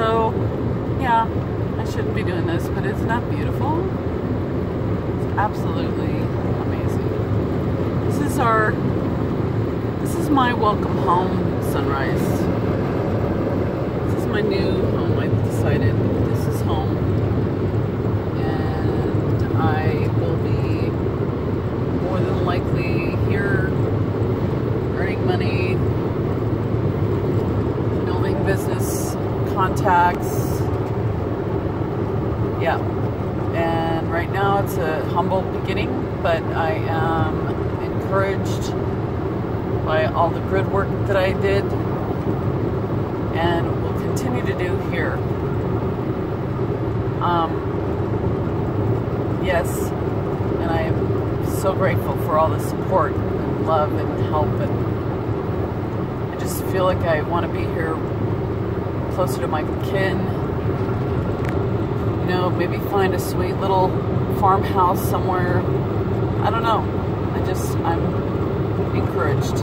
So, yeah, I shouldn't be doing this, but it's not beautiful? It's absolutely amazing. This is our, this is my welcome home sunrise. This is my new home. I've decided this is home. And I will be more than likely here earning money, building business contacts. Yeah. And right now it's a humble beginning, but I am encouraged by all the grid work that I did and will continue to do here. Um, yes, and I am so grateful for all the support and love and help and I just feel like I want to be here closer to my kin. You know, maybe find a sweet little farmhouse somewhere. I don't know. I just, I'm encouraged.